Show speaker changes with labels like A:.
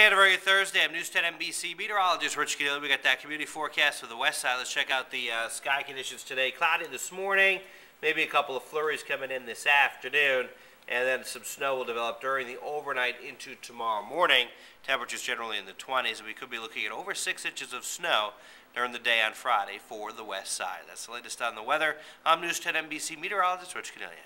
A: And a very Thursday. I'm News 10 NBC meteorologist Rich Caniglia. We got that community forecast for the west side. Let's check out the uh, sky conditions today. Cloudy this morning, maybe a couple of flurries coming in this afternoon, and then some snow will develop during the overnight into tomorrow morning. Temperatures generally in the 20s, we could be looking at over six inches of snow during the day on Friday for the west side. That's the latest on the weather. I'm News 10 NBC meteorologist Rich Caniglia.